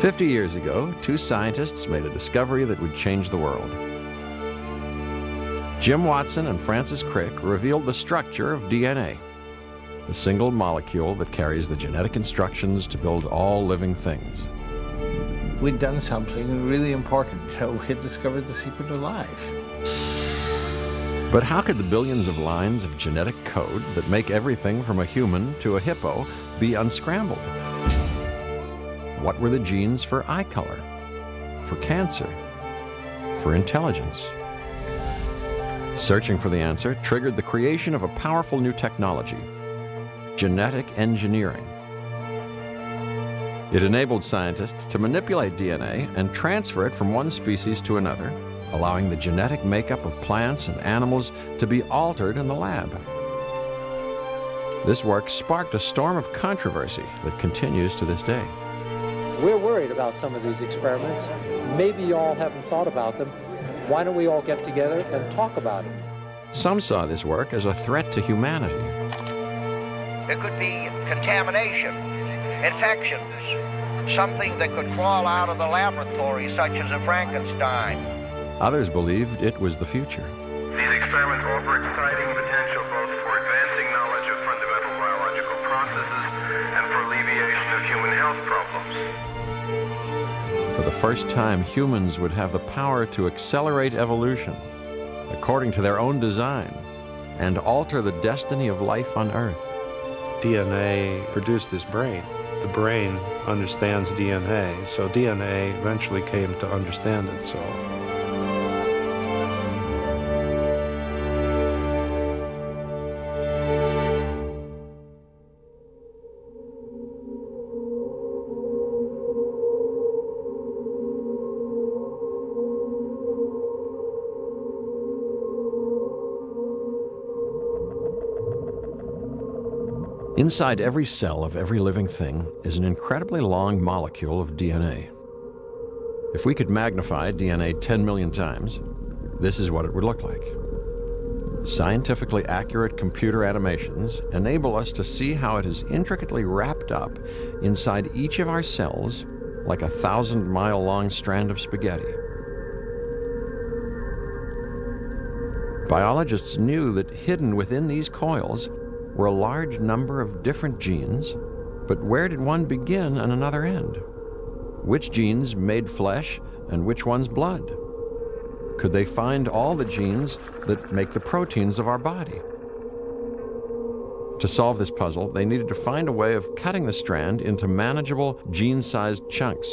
Fifty years ago, two scientists made a discovery that would change the world. Jim Watson and Francis Crick revealed the structure of DNA, the single molecule that carries the genetic instructions to build all living things. We'd done something really important. We had discovered the secret of life. But how could the billions of lines of genetic code that make everything from a human to a hippo be unscrambled? What were the genes for eye color, for cancer, for intelligence? Searching for the answer triggered the creation of a powerful new technology, genetic engineering. It enabled scientists to manipulate DNA and transfer it from one species to another, allowing the genetic makeup of plants and animals to be altered in the lab. This work sparked a storm of controversy that continues to this day. We're worried about some of these experiments. Maybe you all haven't thought about them. Why don't we all get together and talk about it? Some saw this work as a threat to humanity. It could be contamination, infections, something that could crawl out of the laboratory, such as a Frankenstein. Others believed it was the future. These experiments offer first time, humans would have the power to accelerate evolution according to their own design and alter the destiny of life on Earth. DNA produced this brain. The brain understands DNA, so DNA eventually came to understand itself. Inside every cell of every living thing is an incredibly long molecule of DNA. If we could magnify DNA 10 million times, this is what it would look like. Scientifically accurate computer animations enable us to see how it is intricately wrapped up inside each of our cells like a thousand mile long strand of spaghetti. Biologists knew that hidden within these coils were a large number of different genes, but where did one begin and another end? Which genes made flesh and which ones blood? Could they find all the genes that make the proteins of our body? To solve this puzzle, they needed to find a way of cutting the strand into manageable gene-sized chunks.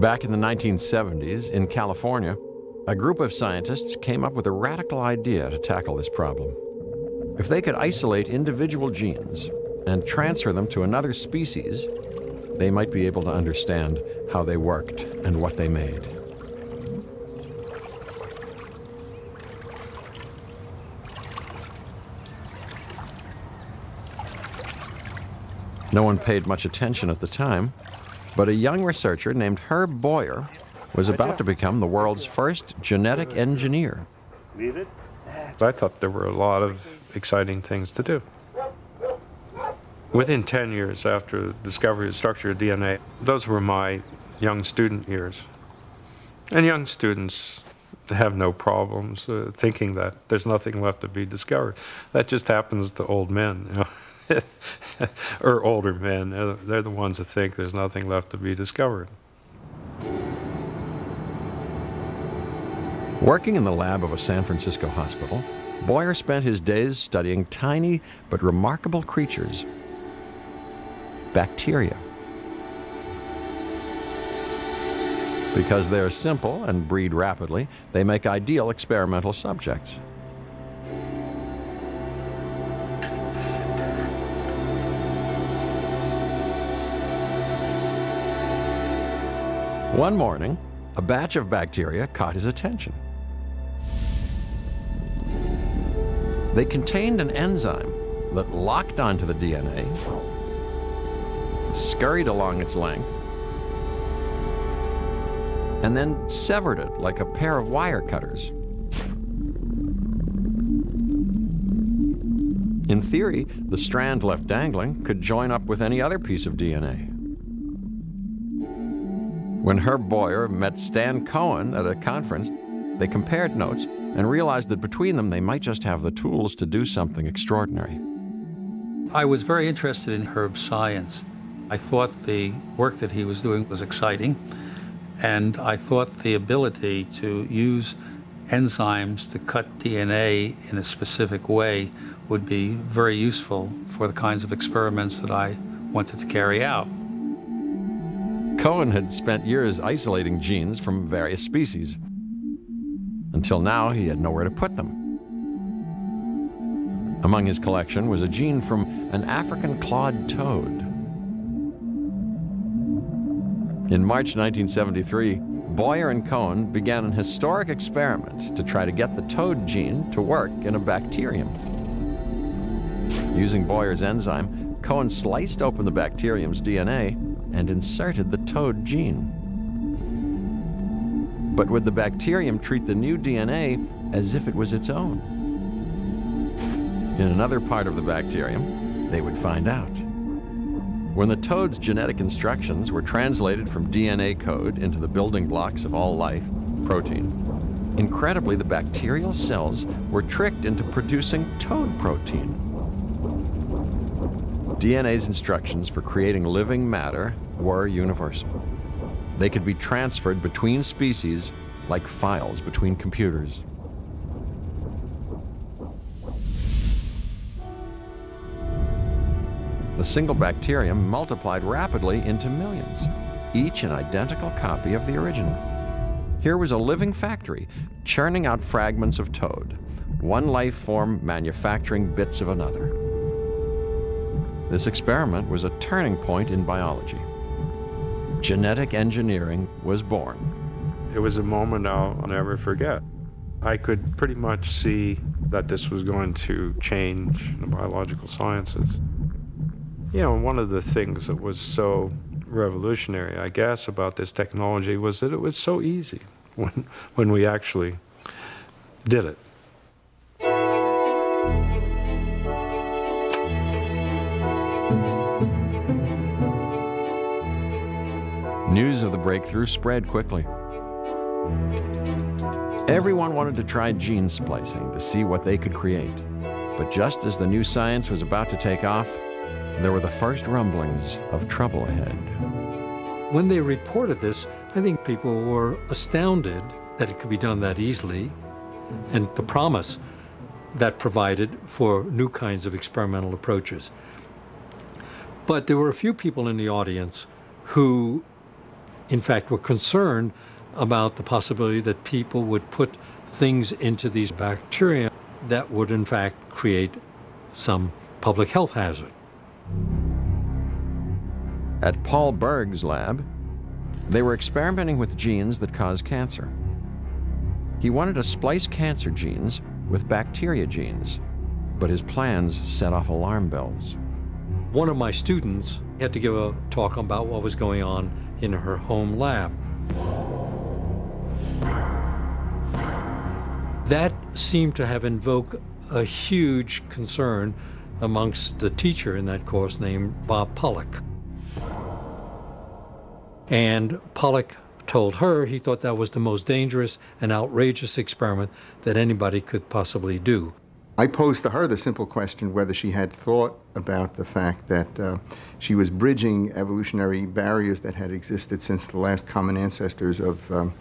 Back in the 1970s, in California, a group of scientists came up with a radical idea to tackle this problem. If they could isolate individual genes and transfer them to another species, they might be able to understand how they worked and what they made. No one paid much attention at the time, but a young researcher named Herb Boyer was about to become the world's first genetic engineer. Leave it? I thought there were a lot of exciting things to do. Within 10 years after the discovery of the structure of DNA, those were my young student years. And young students have no problems uh, thinking that there's nothing left to be discovered. That just happens to old men, you know? or older men. They're, they're the ones that think there's nothing left to be discovered. Working in the lab of a San Francisco hospital, Boyer spent his days studying tiny but remarkable creatures bacteria. Because they are simple and breed rapidly, they make ideal experimental subjects. One morning, a batch of bacteria caught his attention. They contained an enzyme that locked onto the DNA, scurried along its length, and then severed it like a pair of wire cutters. In theory, the strand left dangling could join up with any other piece of DNA. When Herb Boyer met Stan Cohen at a conference, they compared notes and realized that between them they might just have the tools to do something extraordinary. I was very interested in Herb's science. I thought the work that he was doing was exciting, and I thought the ability to use enzymes to cut DNA in a specific way would be very useful for the kinds of experiments that I wanted to carry out. Cohen had spent years isolating genes from various species. Until now, he had nowhere to put them. Among his collection was a gene from an African clawed toad. In March 1973, Boyer and Cohen began an historic experiment to try to get the toad gene to work in a bacterium. Using Boyer's enzyme, Cohen sliced open the bacterium's DNA and inserted the toad gene. But would the bacterium treat the new DNA as if it was its own? In another part of the bacterium, they would find out. When the toad's genetic instructions were translated from DNA code into the building blocks of all life, protein, incredibly, the bacterial cells were tricked into producing toad protein. DNA's instructions for creating living matter were universal. They could be transferred between species like files between computers. The single bacterium multiplied rapidly into millions, each an identical copy of the original. Here was a living factory churning out fragments of toad, one life form manufacturing bits of another. This experiment was a turning point in biology. Genetic engineering was born. It was a moment I'll never forget. I could pretty much see that this was going to change the biological sciences. You know, one of the things that was so revolutionary, I guess, about this technology was that it was so easy when, when we actually did it. News of the breakthrough spread quickly. Everyone wanted to try gene splicing to see what they could create. But just as the new science was about to take off, there were the first rumblings of trouble ahead. When they reported this, I think people were astounded that it could be done that easily and the promise that provided for new kinds of experimental approaches. But there were a few people in the audience who in fact, were concerned about the possibility that people would put things into these bacteria that would, in fact, create some public health hazard. At Paul Berg's lab, they were experimenting with genes that cause cancer. He wanted to splice cancer genes with bacteria genes, but his plans set off alarm bells. One of my students had to give a talk about what was going on in her home lab. That seemed to have invoked a huge concern amongst the teacher in that course named Bob Pollack. And Pollack told her he thought that was the most dangerous and outrageous experiment that anybody could possibly do. I posed to her the simple question whether she had thought about the fact that uh, she was bridging evolutionary barriers that had existed since the last common ancestors of, um,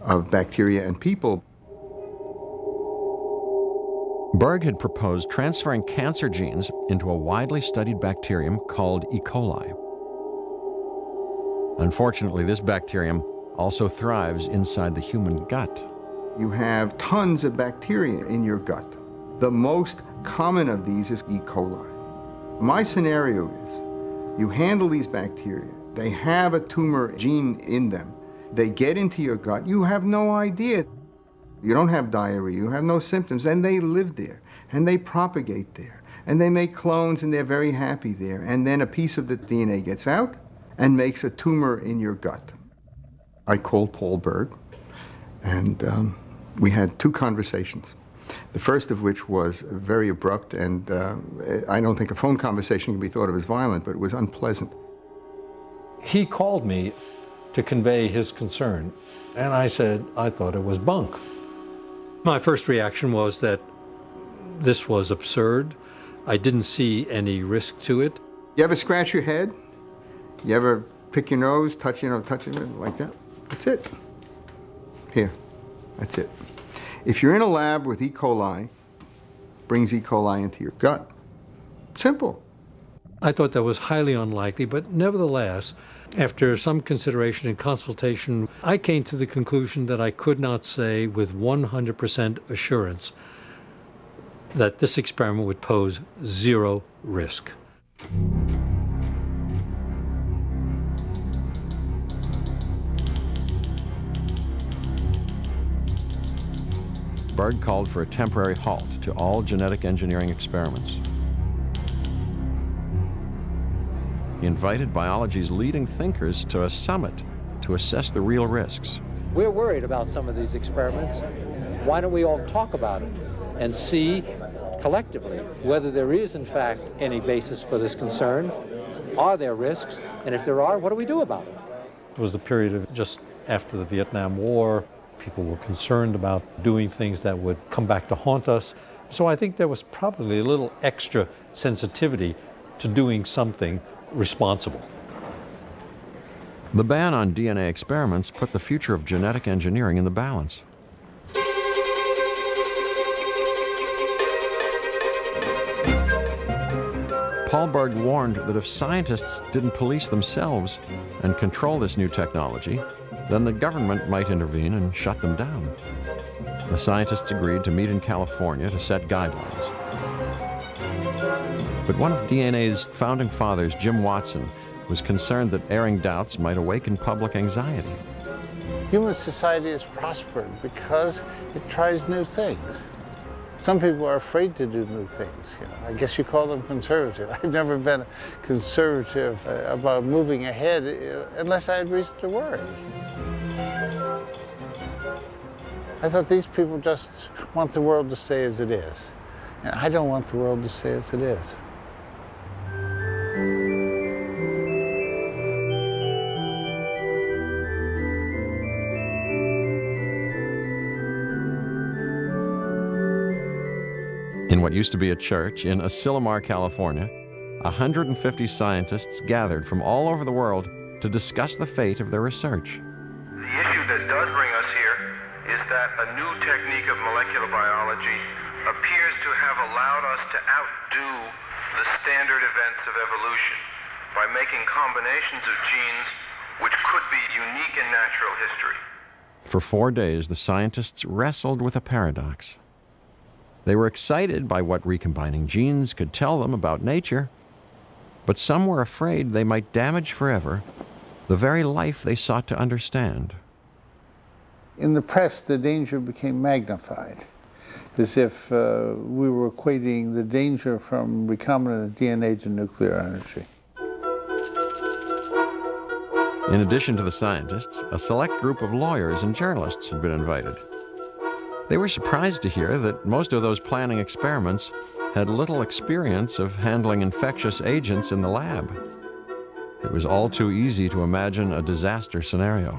of bacteria and people. Berg had proposed transferring cancer genes into a widely studied bacterium called E. coli. Unfortunately, this bacterium also thrives inside the human gut. You have tons of bacteria in your gut. The most common of these is E. coli. My scenario is you handle these bacteria, they have a tumor gene in them, they get into your gut, you have no idea. You don't have diarrhea, you have no symptoms, and they live there, and they propagate there, and they make clones, and they're very happy there. And then a piece of the DNA gets out and makes a tumor in your gut. I called Paul Berg, and um, we had two conversations. The first of which was very abrupt, and uh, I don't think a phone conversation can be thought of as violent, but it was unpleasant. He called me to convey his concern. And I said, I thought it was bunk. My first reaction was that this was absurd. I didn't see any risk to it. You ever scratch your head? You ever pick your nose, touch, you know, touching it like that? That's it. Here, that's it. If you're in a lab with E. coli, brings E. coli into your gut. Simple. I thought that was highly unlikely, but nevertheless, after some consideration and consultation, I came to the conclusion that I could not say with 100% assurance that this experiment would pose zero risk. Berg called for a temporary halt to all genetic engineering experiments. He invited biology's leading thinkers to a summit to assess the real risks. We're worried about some of these experiments. Why don't we all talk about it and see collectively whether there is, in fact, any basis for this concern? Are there risks? And if there are, what do we do about it? It was the period of just after the Vietnam War. People were concerned about doing things that would come back to haunt us. So I think there was probably a little extra sensitivity to doing something responsible. The ban on DNA experiments put the future of genetic engineering in the balance. Paul Berg warned that if scientists didn't police themselves and control this new technology, then the government might intervene and shut them down. The scientists agreed to meet in California to set guidelines. But one of DNA's founding fathers, Jim Watson, was concerned that airing doubts might awaken public anxiety. Human society has prospered because it tries new things. Some people are afraid to do new things. You know, I guess you call them conservative. I've never been conservative uh, about moving ahead uh, unless I had reason to worry. I thought these people just want the world to stay as it is. And I don't want the world to stay as it is. What used to be a church in Asilomar, California, 150 scientists gathered from all over the world to discuss the fate of their research. The issue that does bring us here is that a new technique of molecular biology appears to have allowed us to outdo the standard events of evolution by making combinations of genes which could be unique in natural history. For four days, the scientists wrestled with a paradox. They were excited by what recombining genes could tell them about nature, but some were afraid they might damage forever the very life they sought to understand. In the press, the danger became magnified, as if uh, we were equating the danger from recombinant DNA to nuclear energy. In addition to the scientists, a select group of lawyers and journalists had been invited. They were surprised to hear that most of those planning experiments had little experience of handling infectious agents in the lab. It was all too easy to imagine a disaster scenario.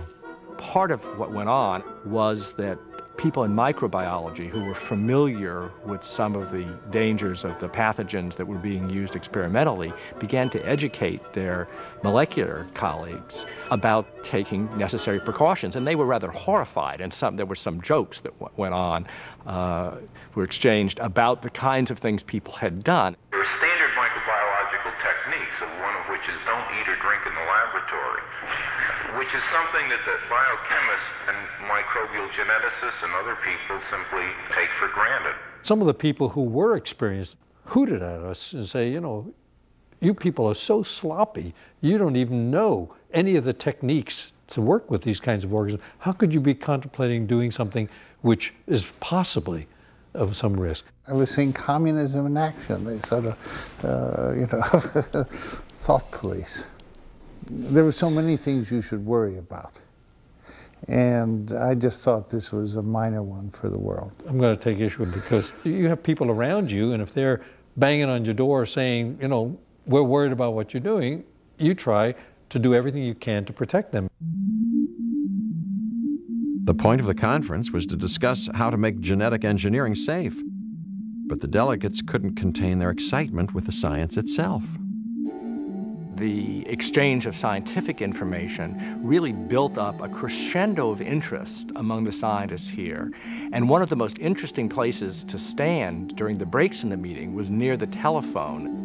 Part of what went on was that people in microbiology who were familiar with some of the dangers of the pathogens that were being used experimentally began to educate their molecular colleagues about taking necessary precautions. And they were rather horrified, and some, there were some jokes that went on, uh, were exchanged about the kinds of things people had done. There are standard microbiological techniques, one of which is don't eat or drink in the laboratory which is something that the biochemists and microbial geneticists and other people simply take for granted. Some of the people who were experienced hooted at us and say, you know, you people are so sloppy, you don't even know any of the techniques to work with these kinds of organisms. How could you be contemplating doing something which is possibly of some risk? I was seeing communism in action. They sort of, uh, you know, thought police there were so many things you should worry about. And I just thought this was a minor one for the world. I'm going to take issue with because you have people around you, and if they're banging on your door saying, you know, we're worried about what you're doing, you try to do everything you can to protect them. The point of the conference was to discuss how to make genetic engineering safe. But the delegates couldn't contain their excitement with the science itself. The exchange of scientific information really built up a crescendo of interest among the scientists here. And one of the most interesting places to stand during the breaks in the meeting was near the telephone.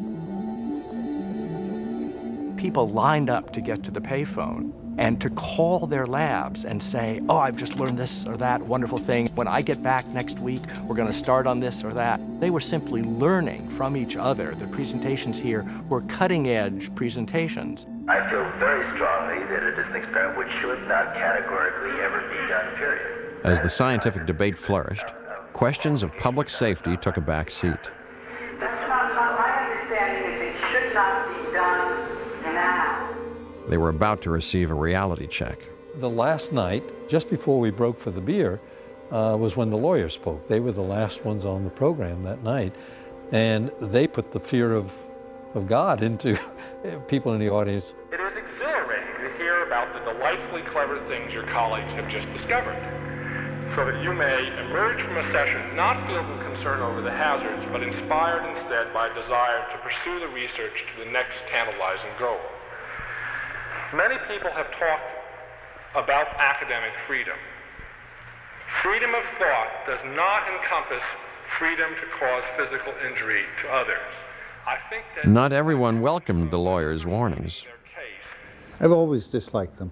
People lined up to get to the payphone and to call their labs and say, oh, I've just learned this or that wonderful thing. When I get back next week, we're going to start on this or that. They were simply learning from each other. The presentations here were cutting edge presentations. I feel very strongly that it is an experiment which should not categorically ever be done, period. As the scientific debate flourished, questions of public safety took a back seat. That's not, my understanding is it should not be done now. They were about to receive a reality check. The last night, just before we broke for the beer, uh, was when the lawyers spoke. They were the last ones on the program that night, and they put the fear of, of God into people in the audience. It is exhilarating to hear about the delightfully clever things your colleagues have just discovered, so that you may emerge from a session not filled with concern over the hazards, but inspired instead by a desire to pursue the research to the next tantalizing goal. Many people have talked about academic freedom. Freedom of thought does not encompass freedom to cause physical injury to others. I think that Not everyone welcomed the lawyer's warnings. I've always disliked them.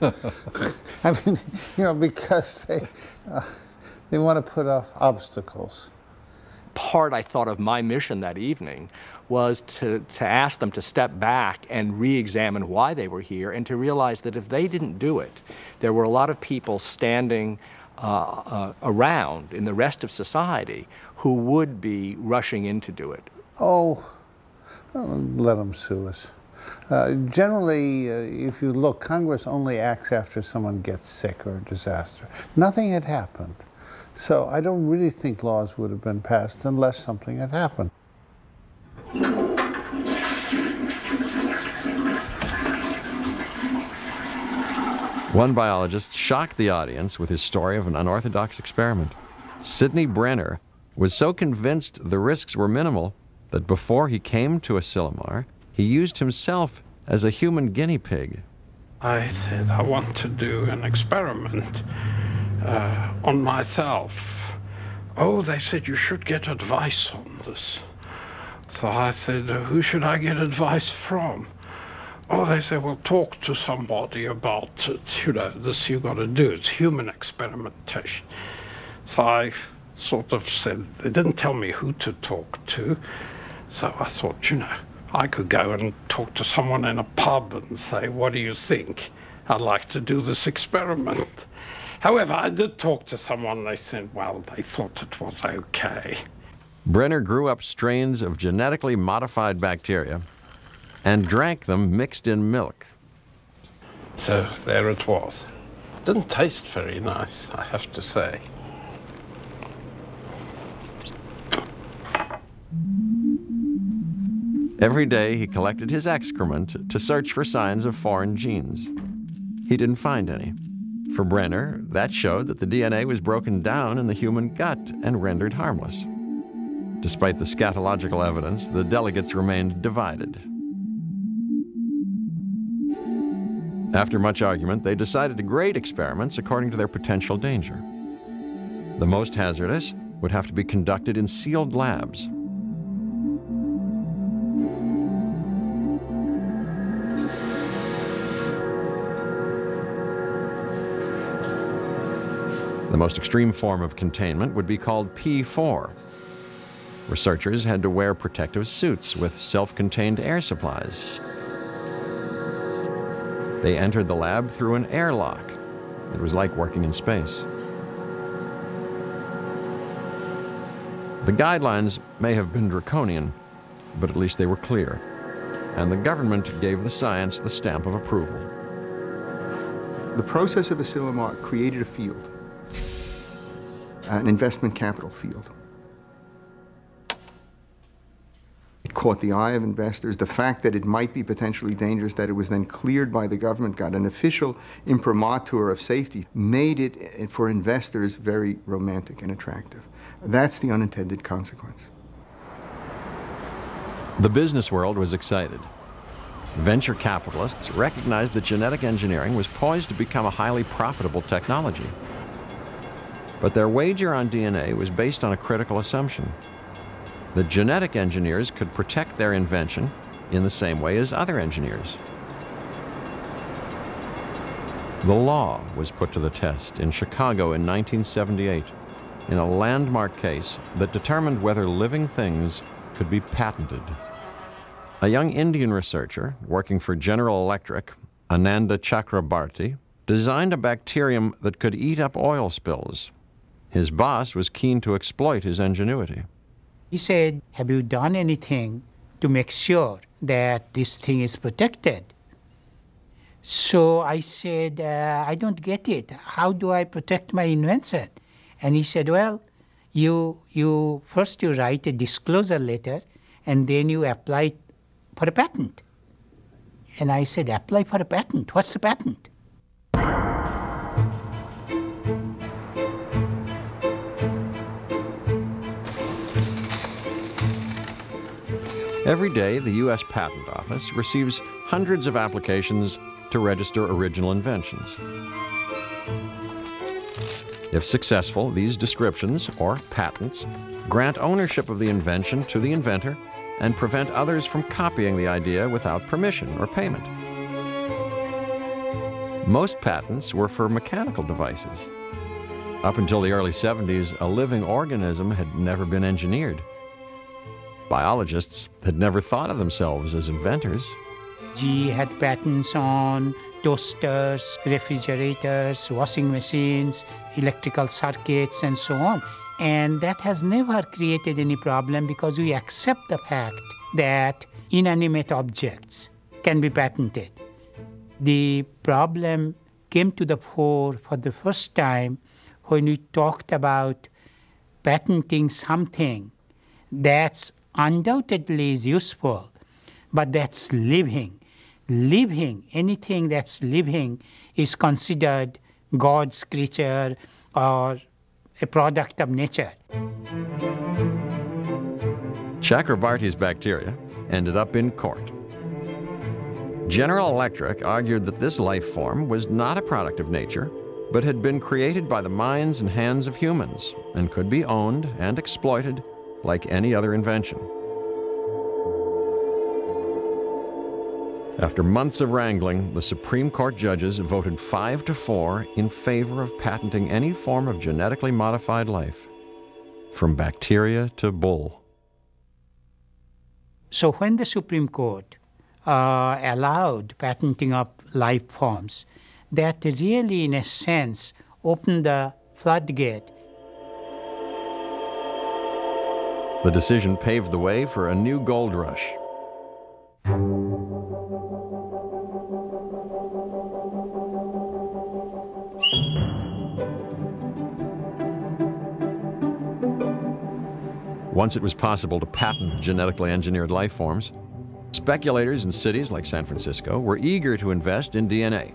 I mean, you know, because they, uh, they want to put off obstacles. Part, I thought, of my mission that evening was to, to ask them to step back and re examine why they were here and to realize that if they didn't do it, there were a lot of people standing uh, uh, around in the rest of society who would be rushing in to do it. Oh, let them sue us. Uh, generally, uh, if you look, Congress only acts after someone gets sick or a disaster. Nothing had happened. So I don't really think laws would have been passed unless something had happened. One biologist shocked the audience with his story of an unorthodox experiment. Sidney Brenner was so convinced the risks were minimal that before he came to Asilomar, he used himself as a human guinea pig. I said, I want to do an experiment uh, on myself. Oh, they said you should get advice on this. So I said, who should I get advice from? Oh, they say, well, talk to somebody about it. You know, this you got to do. It's human experimentation. So I sort of said, they didn't tell me who to talk to. So I thought, you know, I could go and talk to someone in a pub and say, what do you think? I'd like to do this experiment. However, I did talk to someone. They said, well, they thought it was okay. Brenner grew up strains of genetically modified bacteria and drank them mixed in milk. So there it was. Didn't taste very nice, I have to say. Every day he collected his excrement to search for signs of foreign genes. He didn't find any. For Brenner, that showed that the DNA was broken down in the human gut and rendered harmless. Despite the scatological evidence, the delegates remained divided. After much argument, they decided to grade experiments according to their potential danger. The most hazardous would have to be conducted in sealed labs. The most extreme form of containment would be called P4. Researchers had to wear protective suits with self-contained air supplies. They entered the lab through an airlock. It was like working in space. The guidelines may have been draconian, but at least they were clear, and the government gave the science the stamp of approval. The process of Asilomar created a field, an investment capital field. Caught the eye of investors. The fact that it might be potentially dangerous, that it was then cleared by the government, got an official imprimatur of safety, made it eh, for investors very romantic and attractive. That's the unintended consequence. The business world was excited. Venture capitalists recognized that genetic engineering was poised to become a highly profitable technology. But their wager on DNA was based on a critical assumption that genetic engineers could protect their invention in the same way as other engineers. The law was put to the test in Chicago in 1978 in a landmark case that determined whether living things could be patented. A young Indian researcher working for General Electric, Ananda Chakrabarty, designed a bacterium that could eat up oil spills. His boss was keen to exploit his ingenuity. He said, Have you done anything to make sure that this thing is protected? So I said, uh, I don't get it. How do I protect my invention? And he said, Well, you, you first you write a disclosure letter and then you apply for a patent. And I said, Apply for a patent. What's a patent? Every day, the U.S. Patent Office receives hundreds of applications to register original inventions. If successful, these descriptions, or patents, grant ownership of the invention to the inventor and prevent others from copying the idea without permission or payment. Most patents were for mechanical devices. Up until the early 70s, a living organism had never been engineered. Biologists had never thought of themselves as inventors. GE had patents on toasters, refrigerators, washing machines, electrical circuits, and so on. And that has never created any problem because we accept the fact that inanimate objects can be patented. The problem came to the fore for the first time when we talked about patenting something that's undoubtedly is useful, but that's living. Living, anything that's living, is considered God's creature or a product of nature. Chakrabarty's bacteria ended up in court. General Electric argued that this life form was not a product of nature, but had been created by the minds and hands of humans and could be owned and exploited like any other invention. After months of wrangling, the Supreme Court judges voted 5 to 4 in favor of patenting any form of genetically modified life, from bacteria to bull. So when the Supreme Court uh, allowed patenting of life forms, that really, in a sense, opened the floodgate The decision paved the way for a new gold rush. Once it was possible to patent genetically engineered life forms, speculators in cities like San Francisco were eager to invest in DNA.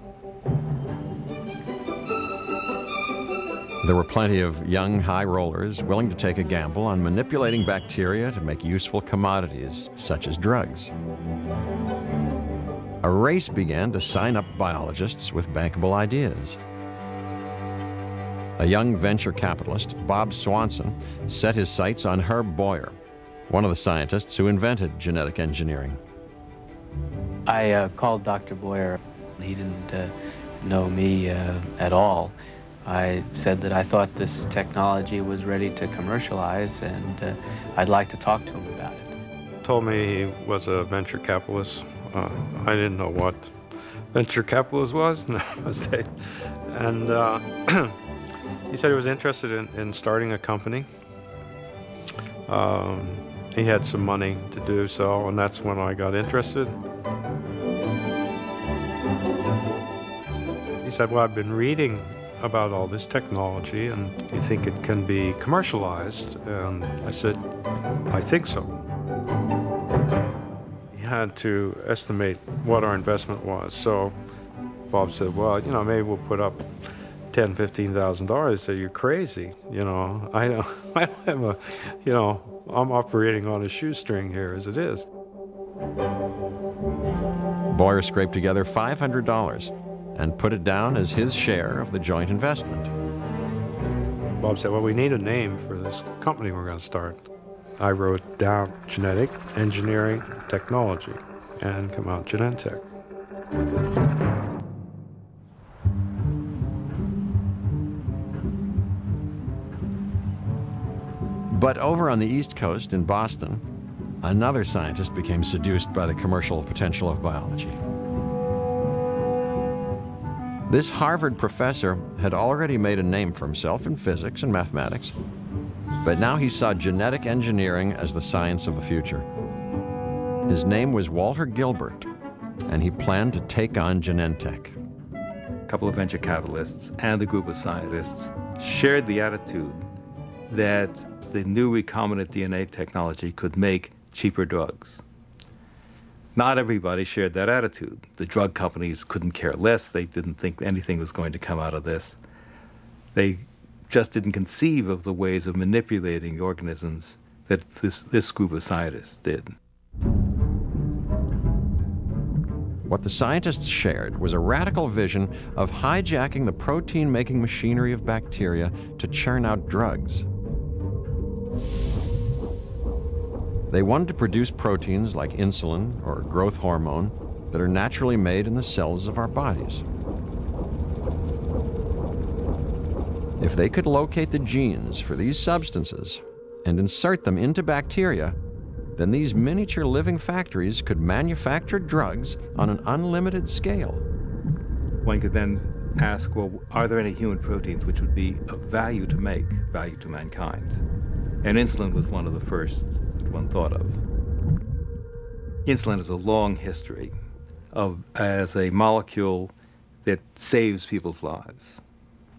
There were plenty of young high rollers willing to take a gamble on manipulating bacteria to make useful commodities, such as drugs. A race began to sign up biologists with bankable ideas. A young venture capitalist, Bob Swanson, set his sights on Herb Boyer, one of the scientists who invented genetic engineering. I uh, called Dr. Boyer. He didn't uh, know me uh, at all. I said that I thought this technology was ready to commercialize and uh, I'd like to talk to him about it. Told me he was a venture capitalist. Uh, I didn't know what venture capitalist was, no mistake. And uh, he said he was interested in, in starting a company. Um, he had some money to do so, and that's when I got interested. He said, well, I've been reading about all this technology and you think it can be commercialized? And I said, I think so. He had to estimate what our investment was. So Bob said, well, you know, maybe we'll put up ten, fifteen thousand dollars. So you're crazy, you know. I know, I have a, you know, I'm operating on a shoestring here as it is. Boyer scraped together $500 and put it down as his share of the joint investment. Bob said, well, we need a name for this company we're going to start. I wrote down genetic engineering technology and come out Genentech. But over on the East Coast in Boston, another scientist became seduced by the commercial potential of biology. This Harvard professor had already made a name for himself in physics and mathematics, but now he saw genetic engineering as the science of the future. His name was Walter Gilbert, and he planned to take on Genentech. A couple of venture capitalists and a group of scientists shared the attitude that the new recombinant DNA technology could make cheaper drugs. Not everybody shared that attitude. The drug companies couldn't care less. They didn't think anything was going to come out of this. They just didn't conceive of the ways of manipulating organisms that this, this group of scientists did. What the scientists shared was a radical vision of hijacking the protein making machinery of bacteria to churn out drugs. They wanted to produce proteins like insulin or growth hormone that are naturally made in the cells of our bodies. If they could locate the genes for these substances and insert them into bacteria, then these miniature living factories could manufacture drugs on an unlimited scale. One could then ask, well, are there any human proteins which would be of value to make, value to mankind? And insulin was one of the first one thought of. Insulin has a long history of as a molecule that saves people's lives.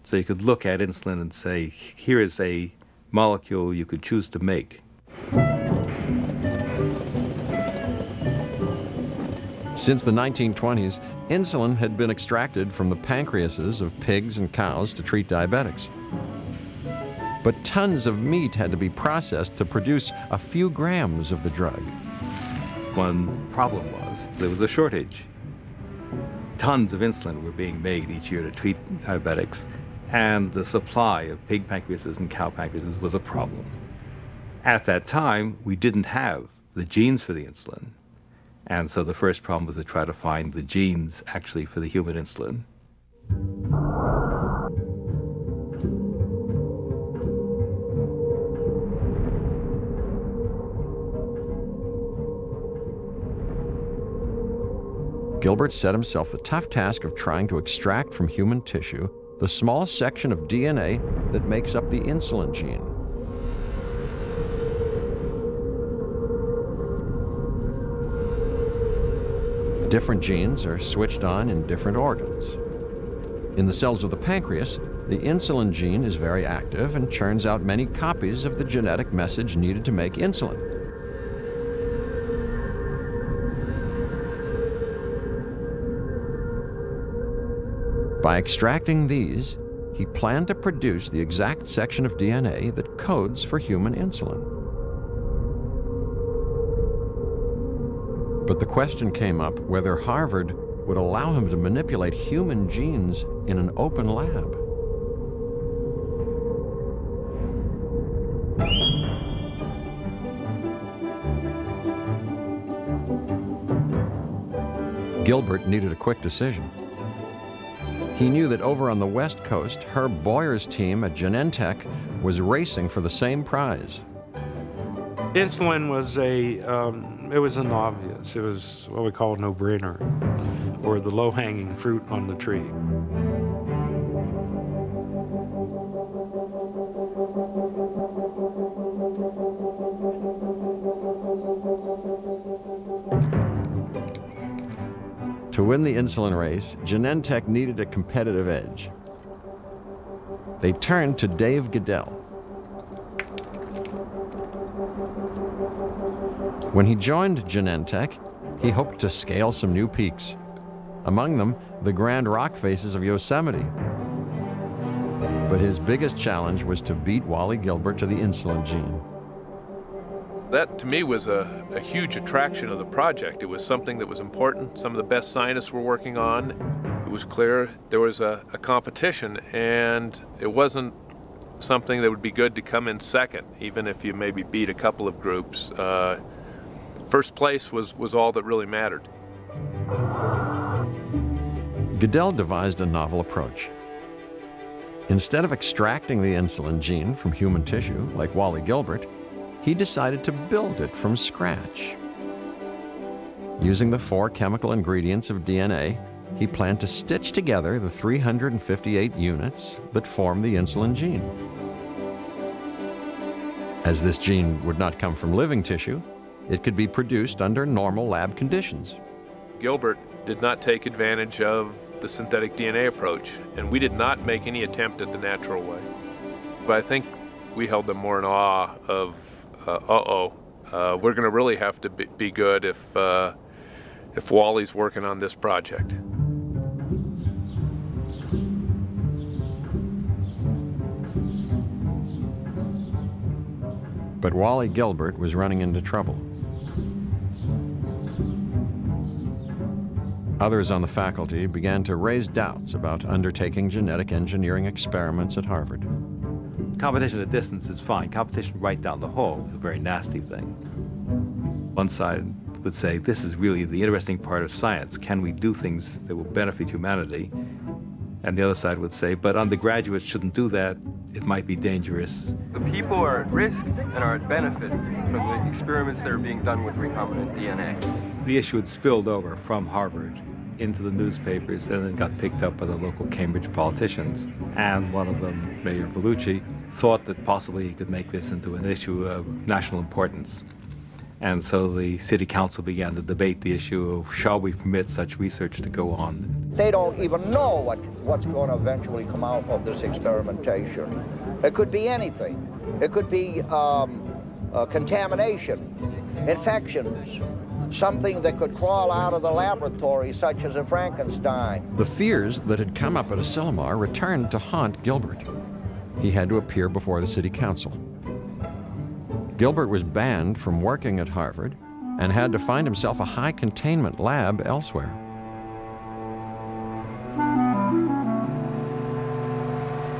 So you could look at insulin and say, here is a molecule you could choose to make. Since the 1920s, insulin had been extracted from the pancreases of pigs and cows to treat diabetics. But tons of meat had to be processed to produce a few grams of the drug. One problem was there was a shortage. Tons of insulin were being made each year to treat diabetics, and the supply of pig pancreases and cow pancreases was a problem. At that time, we didn't have the genes for the insulin, and so the first problem was to try to find the genes actually for the human insulin. Gilbert set himself the tough task of trying to extract from human tissue the small section of DNA that makes up the insulin gene. Different genes are switched on in different organs. In the cells of the pancreas, the insulin gene is very active and churns out many copies of the genetic message needed to make insulin. By extracting these, he planned to produce the exact section of DNA that codes for human insulin. But the question came up whether Harvard would allow him to manipulate human genes in an open lab. Gilbert needed a quick decision. He knew that over on the West Coast, Herb Boyer's team at Genentech was racing for the same prize. Insulin was a, um, it was an obvious, it was what we call no-brainer, or the low-hanging fruit on the tree. Win the insulin race, Genentech needed a competitive edge. They turned to Dave Goeddel. When he joined Genentech, he hoped to scale some new peaks. Among them, the grand rock faces of Yosemite. But his biggest challenge was to beat Wally Gilbert to the insulin gene. That to me was a, a huge attraction of the project. It was something that was important. Some of the best scientists were working on. It was clear there was a, a competition, and it wasn't something that would be good to come in second, even if you maybe beat a couple of groups. Uh, first place was, was all that really mattered. Goeddel devised a novel approach. Instead of extracting the insulin gene from human tissue, like Wally Gilbert, he decided to build it from scratch. Using the four chemical ingredients of DNA, he planned to stitch together the 358 units that form the insulin gene. As this gene would not come from living tissue, it could be produced under normal lab conditions. Gilbert did not take advantage of the synthetic DNA approach, and we did not make any attempt at the natural way. But I think we held them more in awe of, uh, uh-oh, uh, we're going to really have to be, be good if, uh, if Wally's working on this project. But Wally Gilbert was running into trouble. Others on the faculty began to raise doubts about undertaking genetic engineering experiments at Harvard. Competition at distance is fine. Competition right down the hall is a very nasty thing. One side would say, this is really the interesting part of science. Can we do things that will benefit humanity? And the other side would say, but undergraduates shouldn't do that. It might be dangerous. The people are at risk and are at benefit from the experiments that are being done with recombinant DNA. The issue had spilled over from Harvard into the newspapers and then got picked up by the local Cambridge politicians. And one of them, Mayor Vellucci, thought that possibly he could make this into an issue of national importance. And so the city council began to debate the issue of shall we permit such research to go on? They don't even know what, what's going to eventually come out of this experimentation. It could be anything. It could be um, uh, contamination, infections, something that could crawl out of the laboratory, such as a Frankenstein. The fears that had come up at Asilomar returned to haunt Gilbert. He had to appear before the city council. Gilbert was banned from working at Harvard and had to find himself a high containment lab elsewhere.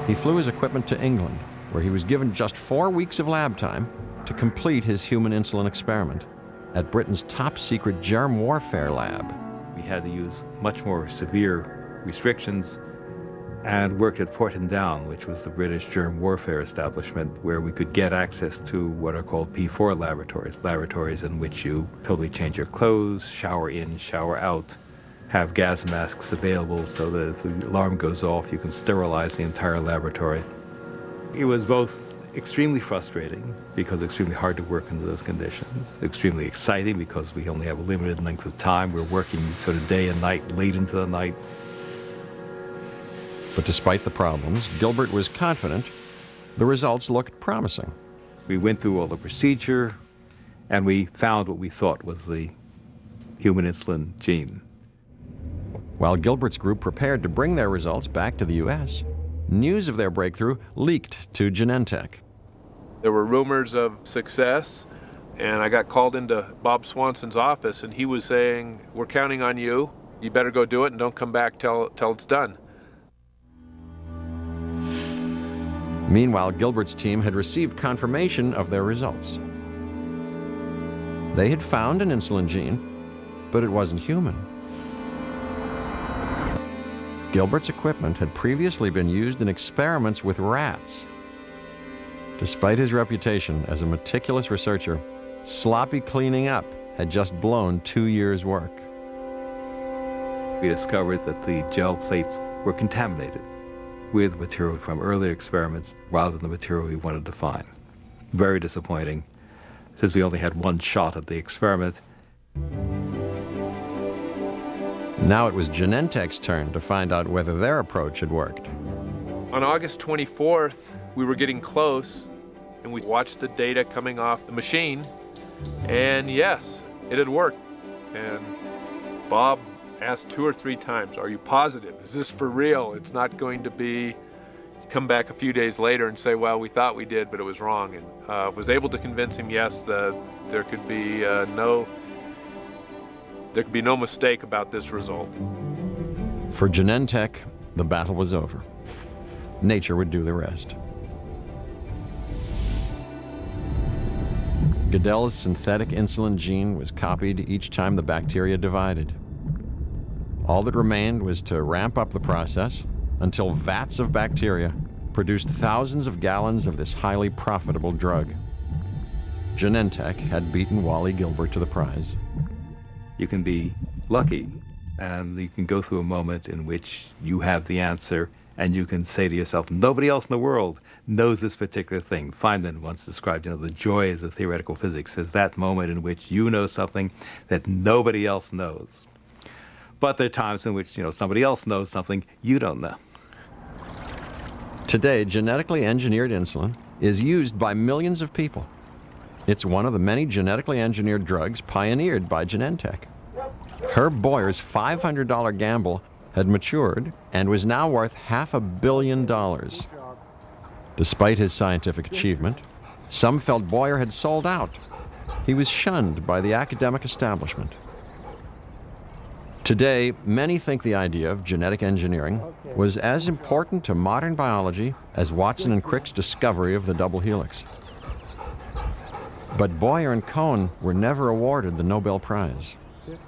He flew his equipment to England, where he was given just four weeks of lab time to complete his human insulin experiment at Britain's top secret germ warfare lab. We had to use much more severe restrictions and worked at Porton Down, which was the British germ warfare establishment, where we could get access to what are called P4 laboratories, laboratories in which you totally change your clothes, shower in, shower out, have gas masks available so that if the alarm goes off, you can sterilize the entire laboratory. It was both extremely frustrating because extremely hard to work under those conditions, extremely exciting because we only have a limited length of time. We're working sort of day and night, late into the night, but despite the problems, Gilbert was confident the results looked promising. We went through all the procedure and we found what we thought was the human insulin gene. While Gilbert's group prepared to bring their results back to the U.S., news of their breakthrough leaked to Genentech. There were rumors of success, and I got called into Bob Swanson's office, and he was saying, We're counting on you. You better go do it and don't come back till, till it's done. Meanwhile, Gilbert's team had received confirmation of their results. They had found an insulin gene, but it wasn't human. Gilbert's equipment had previously been used in experiments with rats. Despite his reputation as a meticulous researcher, sloppy cleaning up had just blown two years' work. We discovered that the gel plates were contaminated with material from earlier experiments rather than the material we wanted to find. Very disappointing, since we only had one shot at the experiment. Now it was Genentech's turn to find out whether their approach had worked. On August 24th, we were getting close, and we watched the data coming off the machine, and yes, it had worked. And Bob asked two or three times, Are you positive? Is this for real? It's not going to be. Come back a few days later and say, Well, we thought we did, but it was wrong. And uh, was able to convince him, yes, that there could be uh, no. There could be no mistake about this result. For Genentech, the battle was over. Nature would do the rest. Goeddel's synthetic insulin gene was copied each time the bacteria divided. All that remained was to ramp up the process until vats of bacteria produced thousands of gallons of this highly profitable drug. Genentech had beaten Wally Gilbert to the prize. You can be lucky, and you can go through a moment in which you have the answer, and you can say to yourself, nobody else in the world knows this particular thing. Feynman once described, you know, the joys of theoretical physics as that moment in which you know something that nobody else knows. But there are times in which, you know, somebody else knows something you don't know. Today, genetically engineered insulin is used by millions of people. It's one of the many genetically engineered drugs pioneered by Genentech. Herb Boyer's $500 gamble had matured and was now worth half a billion dollars. Despite his scientific achievement, some felt Boyer had sold out. He was shunned by the academic establishment. Today, many think the idea of genetic engineering was as important to modern biology as Watson and Crick's discovery of the double helix. But Boyer and Cohen were never awarded the Nobel Prize.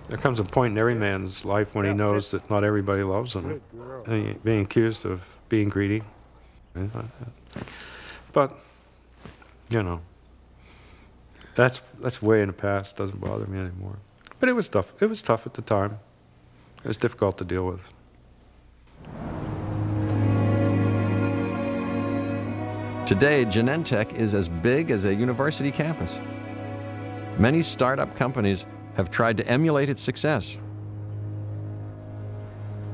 There comes a point in every man's life when he knows that not everybody loves him, and being accused of being greedy. But, you know, that's that's way in the past. Doesn't bother me anymore. But it was tough. It was tough at the time. It was difficult to deal with. Today, Genentech is as big as a university campus. Many startup companies have tried to emulate its success.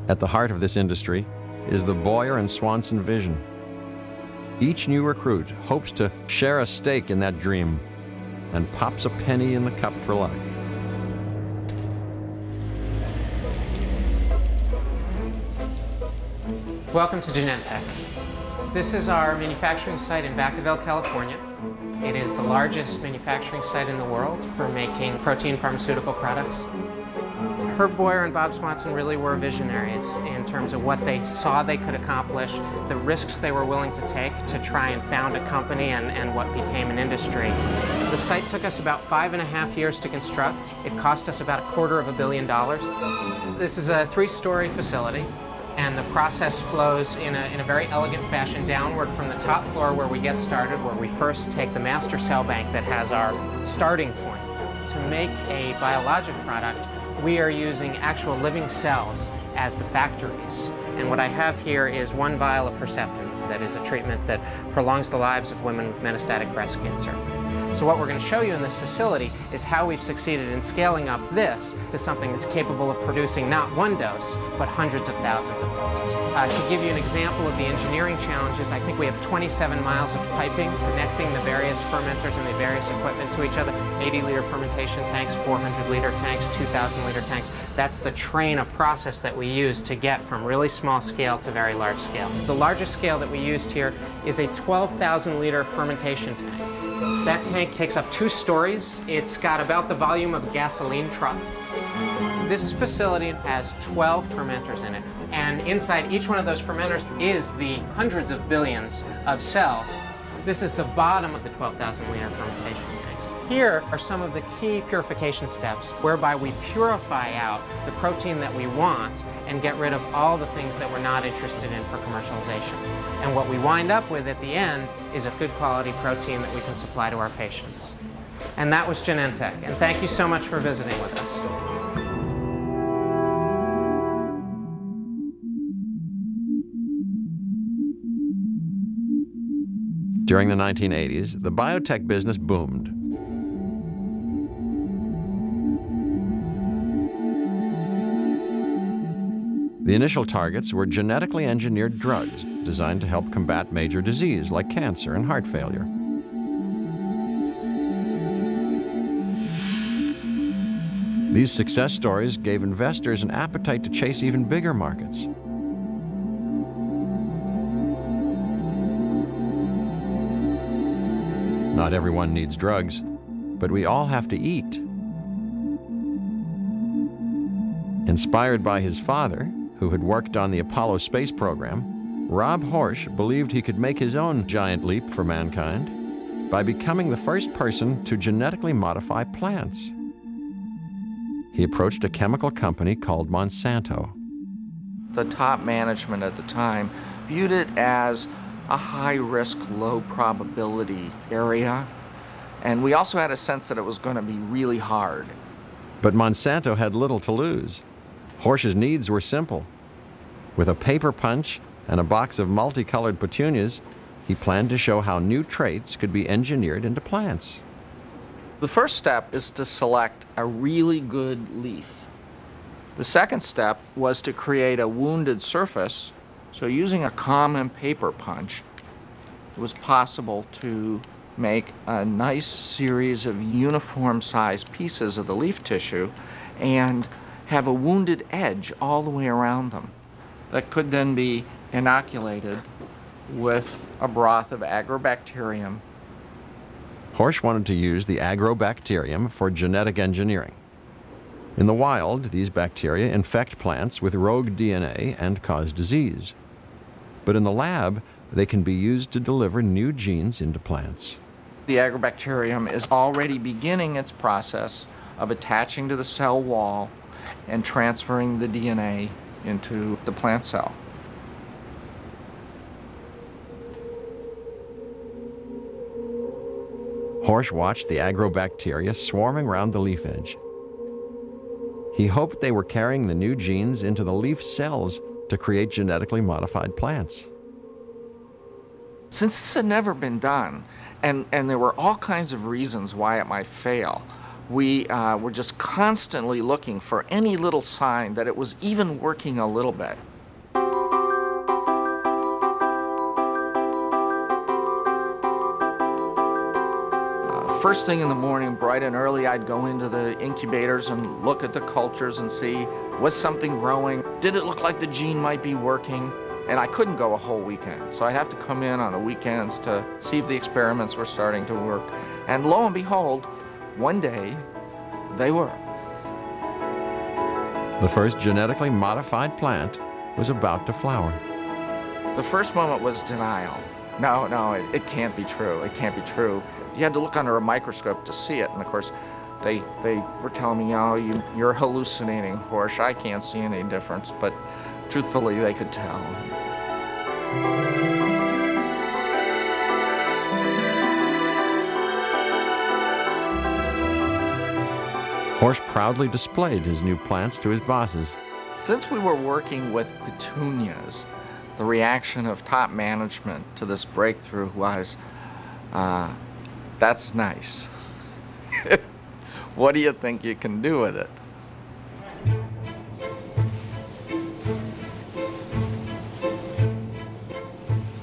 At the heart of this industry is the Boyer and Swanson vision. Each new recruit hopes to share a stake in that dream and pops a penny in the cup for luck. Welcome to Genentech. This is our manufacturing site in Vacaville, California. It is the largest manufacturing site in the world for making protein pharmaceutical products. Herb Boyer and Bob Swanson really were visionaries in terms of what they saw they could accomplish, the risks they were willing to take to try and found a company and, and what became an industry. The site took us about five and a half years to construct. It cost us about a quarter of a billion dollars. This is a three-story facility and the process flows in a, in a very elegant fashion downward from the top floor where we get started, where we first take the master cell bank that has our starting point. To make a biologic product, we are using actual living cells as the factories. And what I have here is one vial of Herceptin that is a treatment that prolongs the lives of women with metastatic breast cancer. So what we're going to show you in this facility is how we've succeeded in scaling up this to something that's capable of producing not one dose, but hundreds of thousands of doses. Uh, to give you an example of the engineering challenges, I think we have 27 miles of piping connecting the various fermenters and the various equipment to each other. 80 liter fermentation tanks, 400 liter tanks, 2,000 liter tanks. That's the train of process that we use to get from really small scale to very large scale. The largest scale that we used here is a 12,000 liter fermentation tank. That tank takes up two stories. It's got about the volume of a gasoline truck. This facility has 12 fermenters in it, and inside each one of those fermenters is the hundreds of billions of cells. This is the bottom of the 12,000 liter fermentation. Here are some of the key purification steps whereby we purify out the protein that we want and get rid of all the things that we're not interested in for commercialization. And what we wind up with at the end is a good quality protein that we can supply to our patients. And that was Genentech. And thank you so much for visiting with us. During the 1980s, the biotech business boomed. The initial targets were genetically engineered drugs designed to help combat major disease like cancer and heart failure. These success stories gave investors an appetite to chase even bigger markets. Not everyone needs drugs, but we all have to eat. Inspired by his father, who had worked on the Apollo space program, Rob Horsch believed he could make his own giant leap for mankind by becoming the first person to genetically modify plants. He approached a chemical company called Monsanto. The top management at the time viewed it as a high risk, low probability area. And we also had a sense that it was going to be really hard. But Monsanto had little to lose. Horsch's needs were simple. With a paper punch and a box of multicolored petunias, he planned to show how new traits could be engineered into plants. The first step is to select a really good leaf. The second step was to create a wounded surface so using a common paper punch, it was possible to make a nice series of uniform sized pieces of the leaf tissue and have a wounded edge all the way around them that could then be inoculated with a broth of agrobacterium. Horsch wanted to use the agrobacterium for genetic engineering. In the wild, these bacteria infect plants with rogue DNA and cause disease but in the lab, they can be used to deliver new genes into plants. The agrobacterium is already beginning its process of attaching to the cell wall and transferring the DNA into the plant cell. Horsch watched the agrobacteria swarming around the leaf edge. He hoped they were carrying the new genes into the leaf cells to create genetically modified plants. Since this had never been done, and, and there were all kinds of reasons why it might fail, we uh, were just constantly looking for any little sign that it was even working a little bit. first thing in the morning, bright and early, I'd go into the incubators and look at the cultures and see was something growing? Did it look like the gene might be working? And I couldn't go a whole weekend, so I'd have to come in on the weekends to see if the experiments were starting to work. And lo and behold, one day, they were. The first genetically modified plant was about to flower. The first moment was denial. No, no, it, it can't be true. It can't be true you had to look under a microscope to see it. And of course, they, they were telling me, oh, you, you're hallucinating, Horsch. I can't see any difference. But truthfully, they could tell. Horsch proudly displayed his new plants to his bosses. Since we were working with petunias, the reaction of top management to this breakthrough was, uh, that's nice. what do you think you can do with it?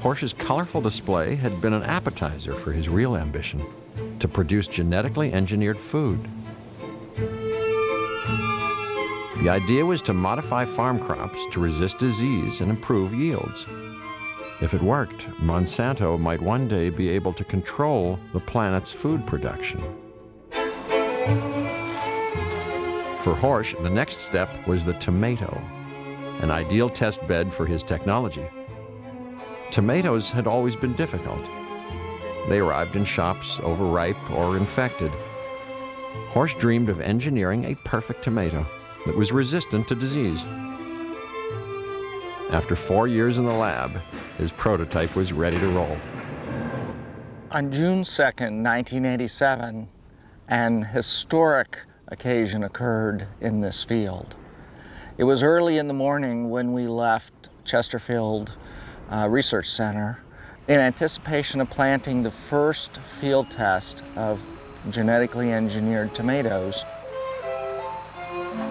Horsch's colorful display had been an appetizer for his real ambition to produce genetically engineered food. The idea was to modify farm crops to resist disease and improve yields. If it worked, Monsanto might one day be able to control the planet's food production. For Horsch, the next step was the tomato, an ideal test bed for his technology. Tomatoes had always been difficult. They arrived in shops overripe or infected. Horsch dreamed of engineering a perfect tomato that was resistant to disease. After four years in the lab, his prototype was ready to roll. On June 2nd, 1987, an historic occasion occurred in this field. It was early in the morning when we left Chesterfield uh, Research Center in anticipation of planting the first field test of genetically engineered tomatoes.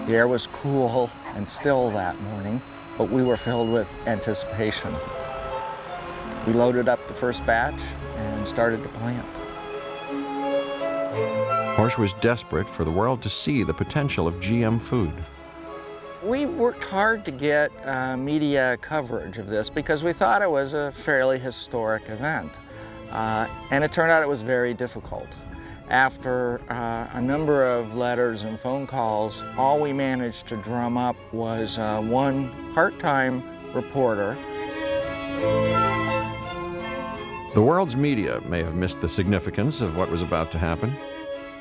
The air was cool and still that morning but we were filled with anticipation. We loaded up the first batch and started to plant. Horsch was desperate for the world to see the potential of GM food. We worked hard to get uh, media coverage of this because we thought it was a fairly historic event. Uh, and it turned out it was very difficult. After uh, a number of letters and phone calls, all we managed to drum up was uh, one part-time reporter. The world's media may have missed the significance of what was about to happen,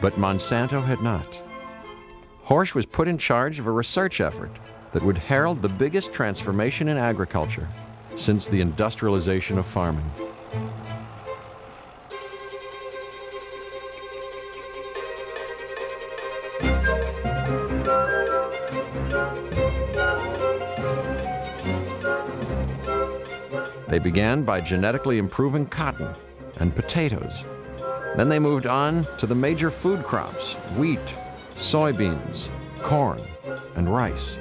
but Monsanto had not. Horsch was put in charge of a research effort that would herald the biggest transformation in agriculture since the industrialization of farming. They began by genetically improving cotton and potatoes. Then they moved on to the major food crops wheat, soybeans, corn, and rice,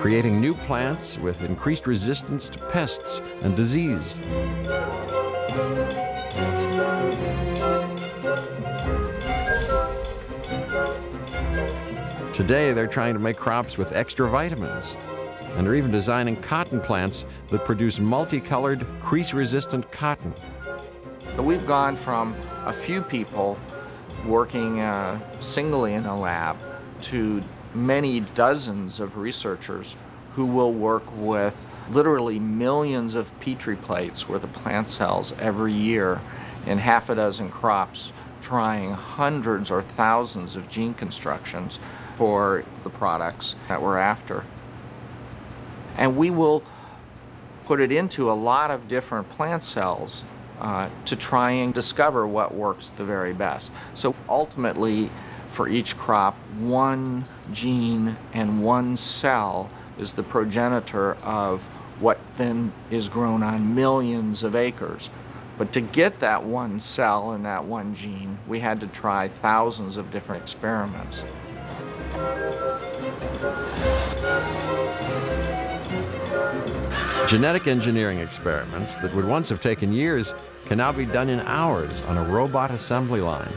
creating new plants with increased resistance to pests and disease. Today, they're trying to make crops with extra vitamins and are even designing cotton plants that produce multicolored, crease-resistant cotton. We've gone from a few people working uh, singly in a lab to many dozens of researchers who will work with literally millions of petri plates worth of plant cells every year in half a dozen crops, trying hundreds or thousands of gene constructions for the products that we're after. And we will put it into a lot of different plant cells uh, to try and discover what works the very best. So ultimately, for each crop, one gene and one cell is the progenitor of what then is grown on millions of acres. But to get that one cell and that one gene, we had to try thousands of different experiments. Genetic engineering experiments that would once have taken years can now be done in hours on a robot assembly line.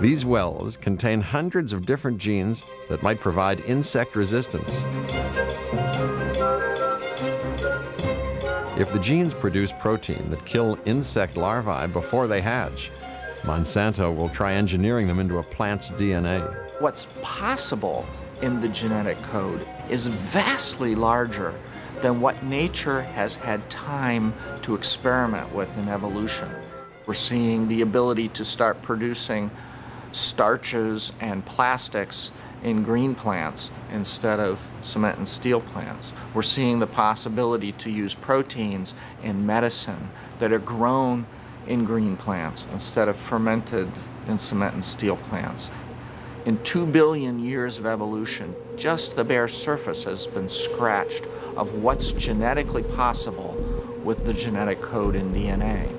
These wells contain hundreds of different genes that might provide insect resistance. If the genes produce protein that kill insect larvae before they hatch, Monsanto will try engineering them into a plant's DNA. What's possible in the genetic code is vastly larger than what nature has had time to experiment with in evolution. We're seeing the ability to start producing starches and plastics in green plants instead of cement and steel plants. We're seeing the possibility to use proteins in medicine that are grown in green plants instead of fermented in cement and steel plants. In two billion years of evolution, just the bare surface has been scratched of what's genetically possible with the genetic code in DNA.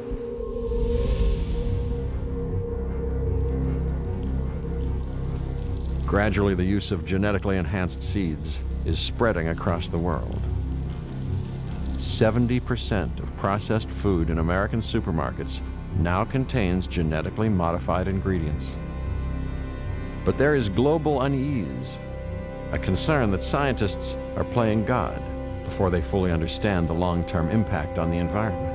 Gradually, the use of genetically enhanced seeds is spreading across the world. 70% of processed food in American supermarkets now contains genetically modified ingredients. But there is global unease, a concern that scientists are playing God before they fully understand the long-term impact on the environment.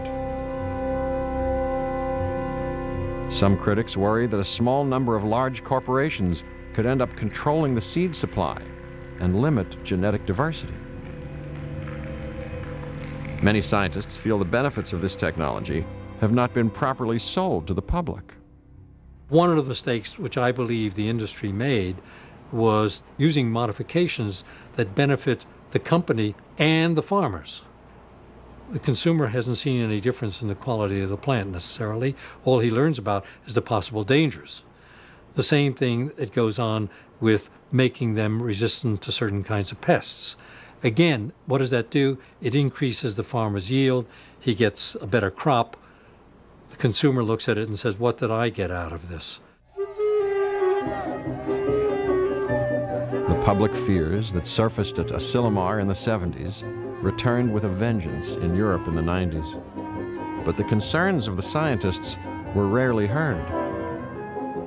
Some critics worry that a small number of large corporations could end up controlling the seed supply and limit genetic diversity. Many scientists feel the benefits of this technology have not been properly sold to the public. One of the mistakes which I believe the industry made was using modifications that benefit the company and the farmers. The consumer hasn't seen any difference in the quality of the plant necessarily. All he learns about is the possible dangers. The same thing that goes on with making them resistant to certain kinds of pests. Again, what does that do? It increases the farmer's yield. He gets a better crop. The consumer looks at it and says, What did I get out of this? The public fears that surfaced at Asilomar in the 70s returned with a vengeance in Europe in the 90s. But the concerns of the scientists were rarely heard.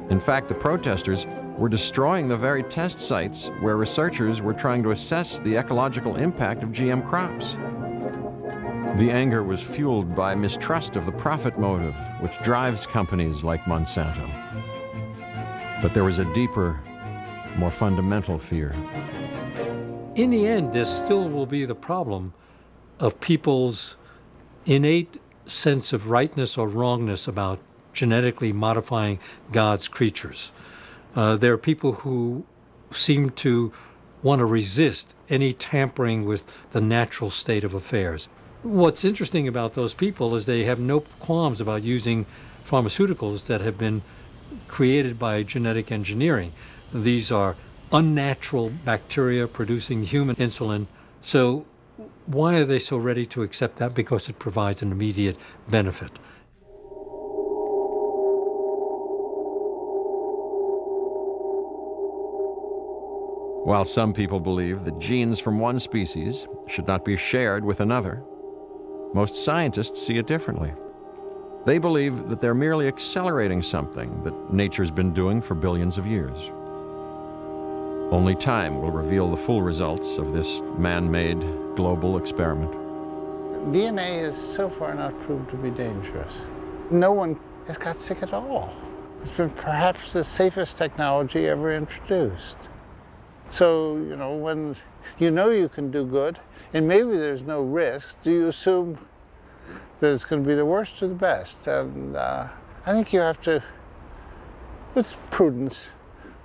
In fact, the protesters were destroying the very test sites where researchers were trying to assess the ecological impact of GM crops. The anger was fueled by mistrust of the profit motive, which drives companies like Monsanto. But there was a deeper, more fundamental fear. In the end, there still will be the problem of people's innate sense of rightness or wrongness about genetically modifying God's creatures. Uh, there are people who seem to want to resist any tampering with the natural state of affairs. What's interesting about those people is they have no qualms about using pharmaceuticals that have been created by genetic engineering. These are unnatural bacteria producing human insulin. So, why are they so ready to accept that? Because it provides an immediate benefit. While some people believe that genes from one species should not be shared with another, most scientists see it differently. They believe that they're merely accelerating something that nature's been doing for billions of years. Only time will reveal the full results of this man-made global experiment. DNA is so far not proved to be dangerous. No one has got sick at all. It's been perhaps the safest technology ever introduced. So, you know, when you know you can do good, and maybe there's no risk, do you assume that it's going to be the worst or the best? And uh, I think you have to, with prudence,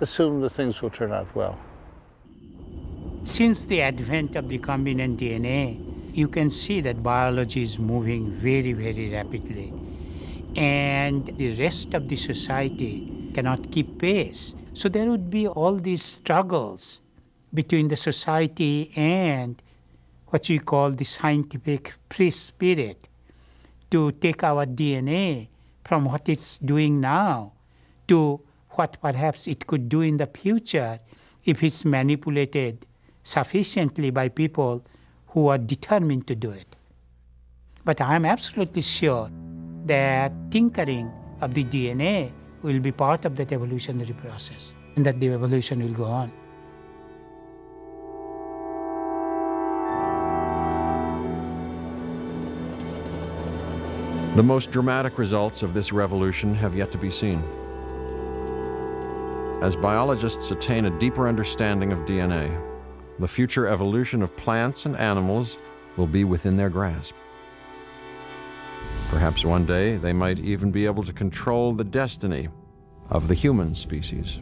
assume that things will turn out well. Since the advent of the recombinant DNA, you can see that biology is moving very, very rapidly. And the rest of the society cannot keep pace. So there would be all these struggles between the society and what you call the scientific free spirit to take our DNA from what it's doing now to what perhaps it could do in the future if it's manipulated sufficiently by people who are determined to do it. But I'm absolutely sure that tinkering of the DNA will be part of that evolutionary process and that the evolution will go on. The most dramatic results of this revolution have yet to be seen. As biologists attain a deeper understanding of DNA, the future evolution of plants and animals will be within their grasp. Perhaps one day they might even be able to control the destiny of the human species.